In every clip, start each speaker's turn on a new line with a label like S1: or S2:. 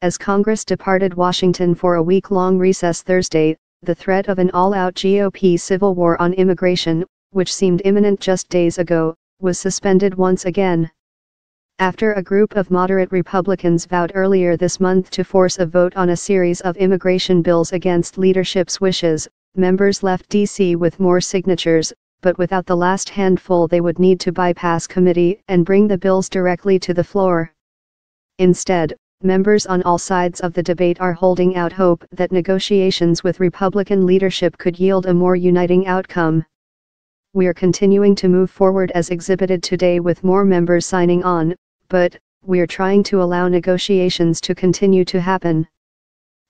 S1: as Congress departed Washington for a week-long recess Thursday, the threat of an all-out GOP civil war on immigration, which seemed imminent just days ago, was suspended once again. After a group of moderate Republicans vowed earlier this month to force a vote on a series of immigration bills against leadership's wishes, members left D.C. with more signatures, but without the last handful they would need to bypass committee and bring the bills directly to the floor. Instead, members on all sides of the debate are holding out hope that negotiations with Republican leadership could yield a more uniting outcome. We are continuing to move forward as exhibited today with more members signing on, but, we are trying to allow negotiations to continue to happen.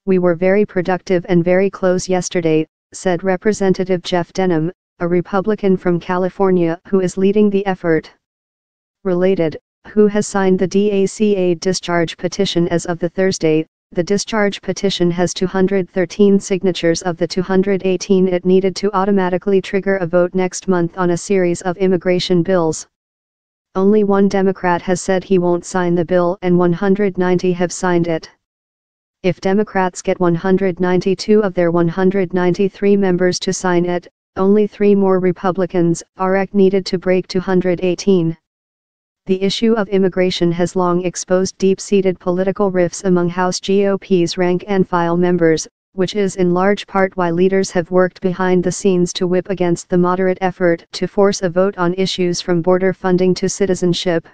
S1: We were very productive and very close yesterday, said Representative Jeff Denham, a Republican from California who is leading the effort. Related, who has signed the DACA discharge petition as of the Thursday, the discharge petition has 213 signatures of the 218 it needed to automatically trigger a vote next month on a series of immigration bills. Only one Democrat has said he won't sign the bill and 190 have signed it. If Democrats get 192 of their 193 members to sign it, only three more Republicans are needed to break 218. The issue of immigration has long exposed deep-seated political rifts among House GOP's rank-and-file members, which is in large part why leaders have worked behind the scenes to whip against the moderate effort to force a vote on issues from border funding to citizenship.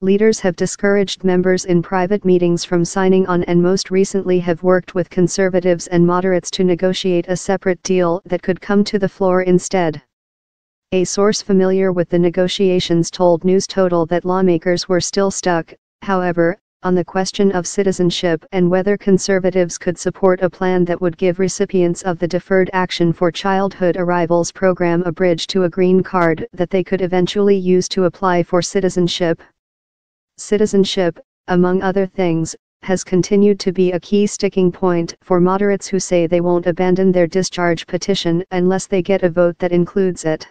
S1: Leaders have discouraged members in private meetings from signing on and most recently have worked with conservatives and moderates to negotiate a separate deal that could come to the floor instead. A source familiar with the negotiations told News Total that lawmakers were still stuck, however, on the question of citizenship and whether conservatives could support a plan that would give recipients of the Deferred Action for Childhood Arrivals program a bridge to a green card that they could eventually use to apply for citizenship. Citizenship, among other things, has continued to be a key sticking point for moderates who say they won't abandon their discharge petition unless they get a vote that includes it.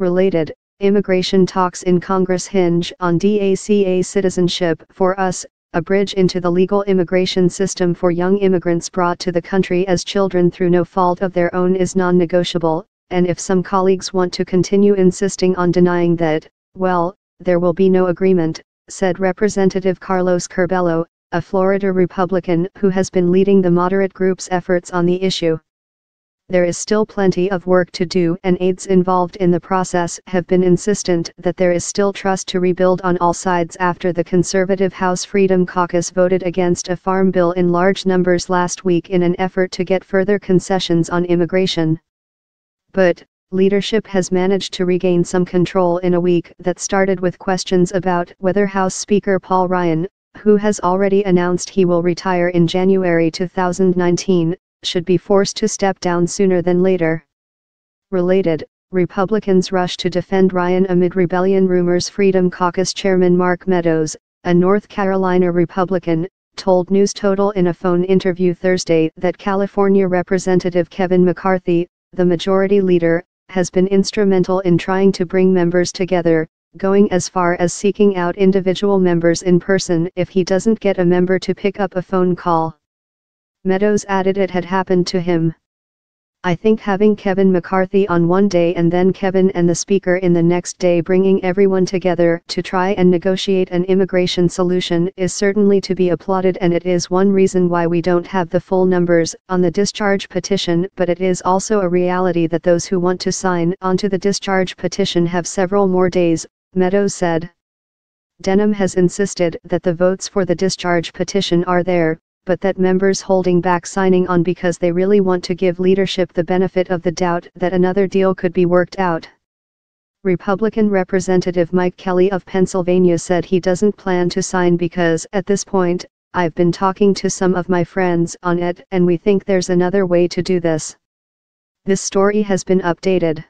S1: Related, immigration talks in Congress hinge on DACA citizenship for us, a bridge into the legal immigration system for young immigrants brought to the country as children through no fault of their own is non-negotiable, and if some colleagues want to continue insisting on denying that, well, there will be no agreement, said Representative Carlos Curbelo, a Florida Republican who has been leading the moderate group's efforts on the issue there is still plenty of work to do and aides involved in the process have been insistent that there is still trust to rebuild on all sides after the conservative House Freedom Caucus voted against a farm bill in large numbers last week in an effort to get further concessions on immigration. But, leadership has managed to regain some control in a week that started with questions about whether House Speaker Paul Ryan, who has already announced he will retire in January 2019, should be forced to step down sooner than later. Related, Republicans rush to defend Ryan amid rebellion rumors Freedom Caucus Chairman Mark Meadows, a North Carolina Republican, told News Total in a phone interview Thursday that California Representative Kevin McCarthy, the majority leader, has been instrumental in trying to bring members together, going as far as seeking out individual members in person if he doesn't get a member to pick up a phone call. Meadows added it had happened to him. I think having Kevin McCarthy on one day and then Kevin and the Speaker in the next day bringing everyone together to try and negotiate an immigration solution is certainly to be applauded and it is one reason why we don't have the full numbers on the discharge petition but it is also a reality that those who want to sign onto the discharge petition have several more days, Meadows said. Denham has insisted that the votes for the discharge petition are there, but that members holding back signing on because they really want to give leadership the benefit of the doubt that another deal could be worked out. Republican Representative Mike Kelly of Pennsylvania said he doesn't plan to sign because, at this point, I've been talking to some of my friends on it and we think there's another way to do this. This story has been updated.